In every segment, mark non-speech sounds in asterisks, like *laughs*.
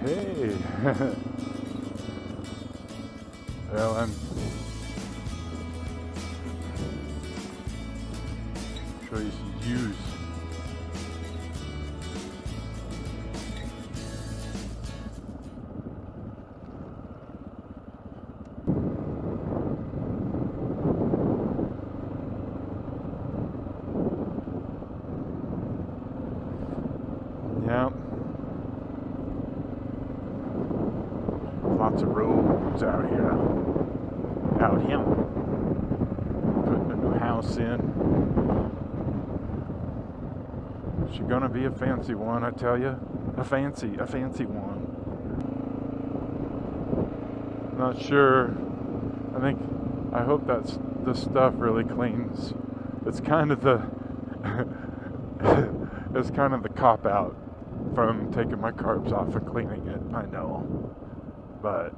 Hey. *laughs* well, I'm show you views. Lots of roads out here. Out here. Putting a new house in. She gonna be a fancy one, I tell you. A fancy, a fancy one. Not sure. I think, I hope that's the stuff really cleans. It's kind of the, *laughs* it's kind of the cop out from taking my carbs off and cleaning it. I know, but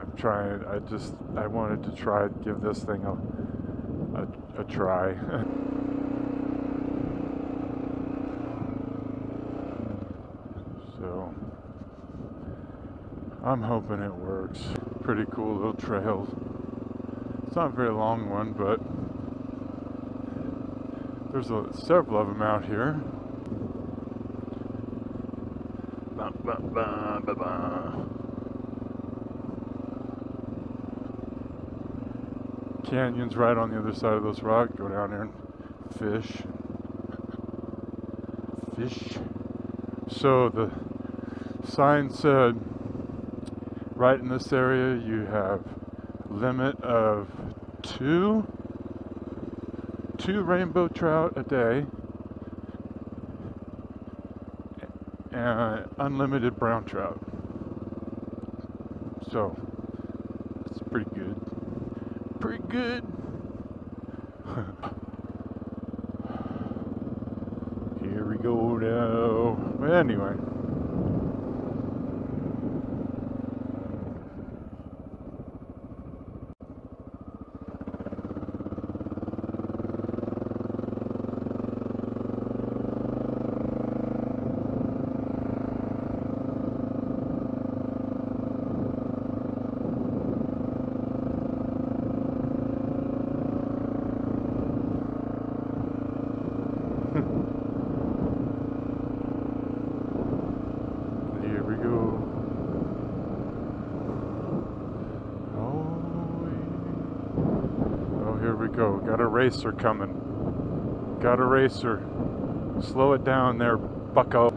I'm trying. I just I wanted to try to give this thing a a, a try. *laughs* so I'm hoping it works. Pretty cool little trail. It's not a very long one, but there's a, several of them out here ba, ba. Canyons right on the other side of those rocks. Go down there and fish. Fish. So the sign said right in this area you have limit of two two rainbow trout a day and unlimited brown trout. So it's pretty good. Pretty good. *laughs* Here we go now. But Anyway. Here we go. Oh, yeah. oh, here we go. Got a racer coming. Got a racer. Slow it down there, bucko.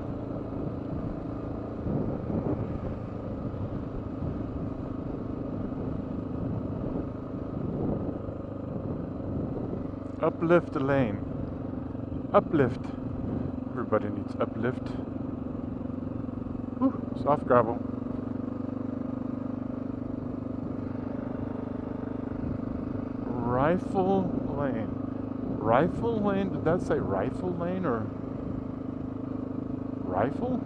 Uplift the lane. Uplift. Everybody needs uplift. Whew, soft gravel. Rifle Lane. Rifle Lane? Did that say Rifle Lane or Rifle?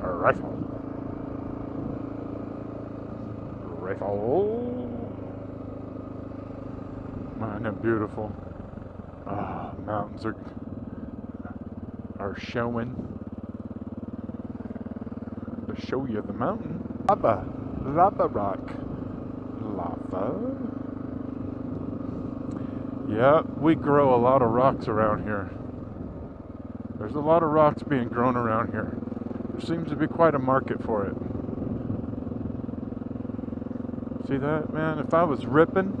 Rifle. Rifle. Man, they're beautiful. Ah, mountains are are showing. To show you the mountain. Lava, lava rock, lava. Yeah, we grow a lot of rocks around here. There's a lot of rocks being grown around here. There seems to be quite a market for it. See that, man? If I was ripping,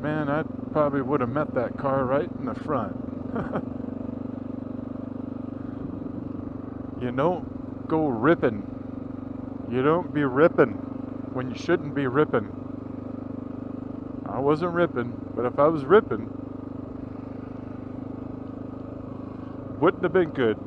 man, I probably would have met that car right in the front. *laughs* you don't go ripping. You don't be ripping when you shouldn't be ripping. I wasn't ripping, but if I was ripping, wouldn't have been good.